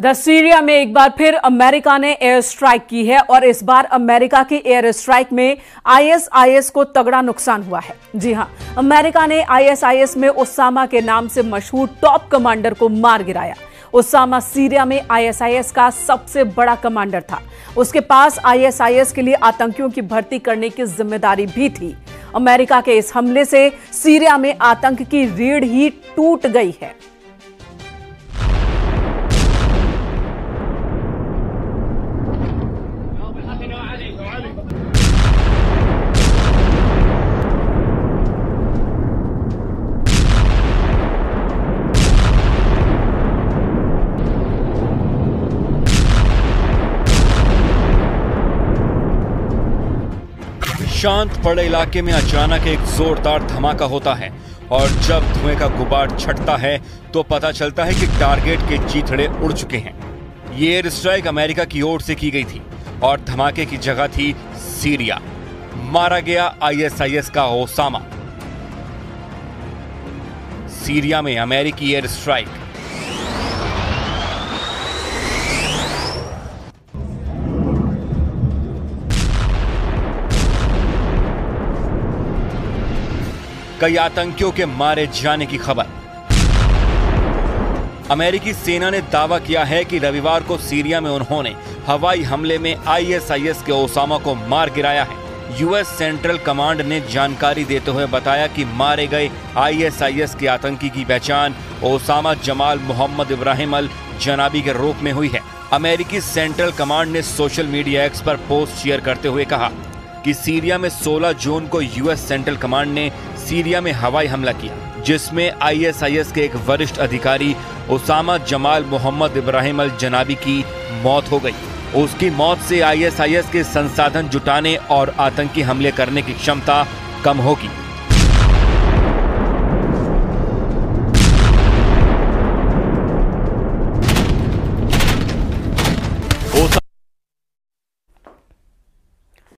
इधर सीरिया में एक बार फिर अमेरिका ने एयर स्ट्राइक की है और इस बार अमेरिका की एयर स्ट्राइक में आईएसआईएस को तगड़ा नुकसान हुआ है। जी हाँ, अमेरिका ने आईएसआईएस में ओसामा के नाम से मशहूर टॉप कमांडर को मार गिराया। ओसामा सीरिया में आईएसआईएस का सबसे बड़ा कमांडर था। उसके पास आईएसआईएस के लिए आतंकियों की भर्ती करने की ज़िम्मेदारी भी थी। अमेरिका के इस हमले से सीरिया में आतंक की रीढ़ ही टूट गई है। शांत पड़े इलाके में अचानक एक जोरदार धमाका होता है और जब धुएँ का गुबार छटता है तो पता चलता है कि टारगेट के चीथड़े उड़ चुके हैं। ये एयर स्ट्राइक अमेरिका की ओर से की गई थी और धमाके की जगह थी सीरिया। मारा गया आईएसआईएस का ओसामा। सीरिया में अमेरिकी एयर स्ट्राइक कई आतंकियों के मारे जाने की खबर। अमेरिकी सेना ने दावा किया है कि रविवार को सीरिया में उन्होंने हवाई हमले में आईएसआईएस के ओसामा को मार गिराया है। यूएस सेंट्रल कमांड ने जानकारी देते हुए बताया कि मारे गए आईएसआईएस के आतंकी की पहचान Osama Jamal Mohammed Ibrahim al Janabi के रूप में हुई है। अमेरिकी सेंट्रल कमांड ने सोशल मीडिया एक्स पर पोस्ट शेयर करते हुए कहा कि सीरिया में 16 जून को यूएस सेंट्रल कमांड ने सीरिया में हवाई हमला किया, जिसमें आईएसआईएस के एक वरिष्ठ अधिकारी Osama Jamal Mohammed Ibrahim al Janabi की मौत हो गई। उसकी मौत से आईएसआईएस के संसाधन जुटाने और आतंकी हमले करने की क्षमता कम होगी।